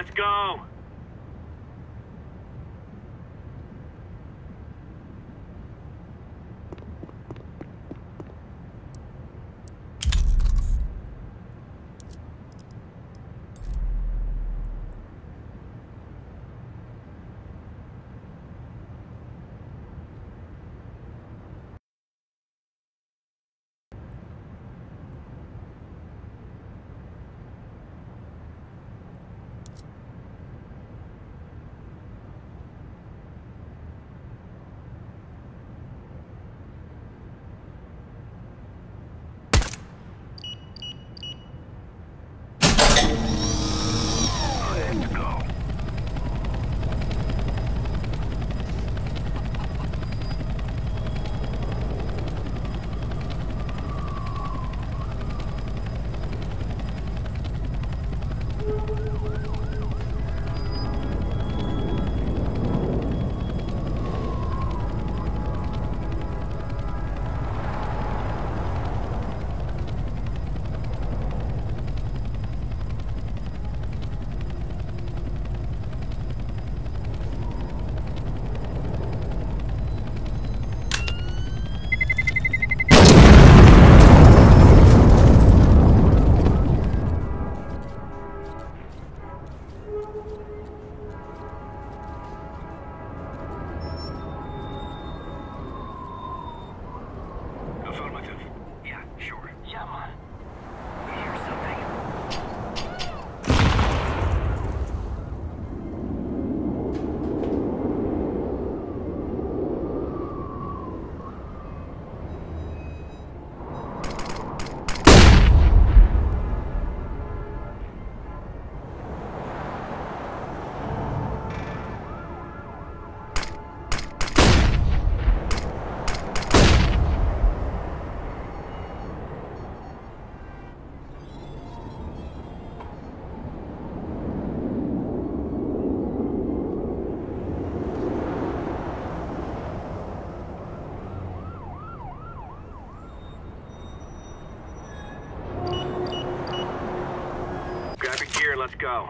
let's go. Gear, let's go.